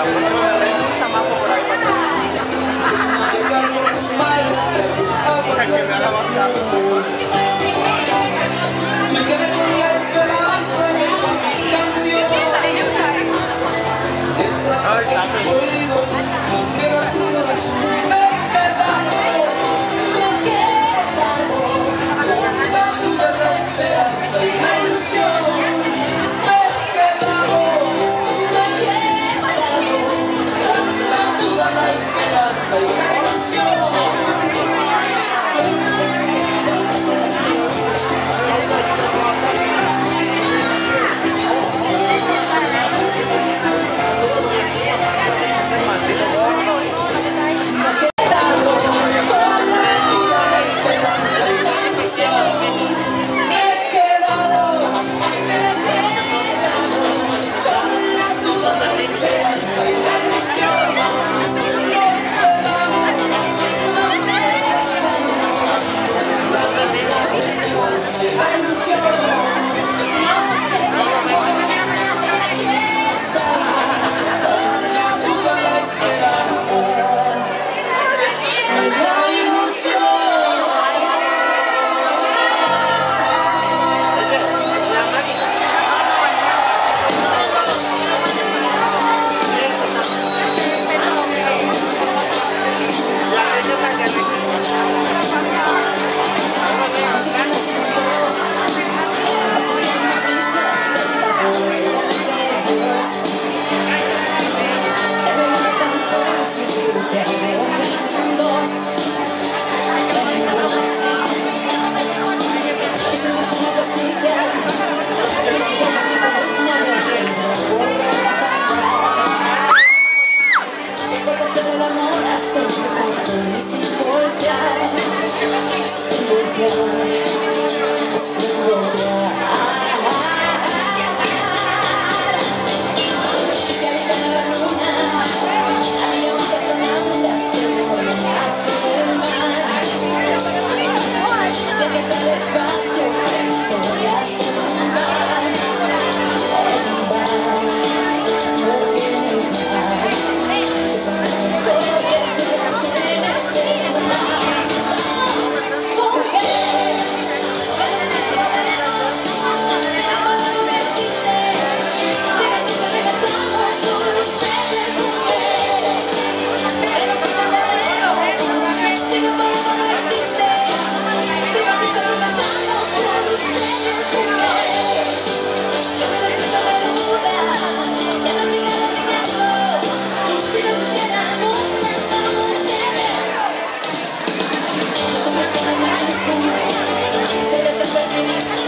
sama aku shining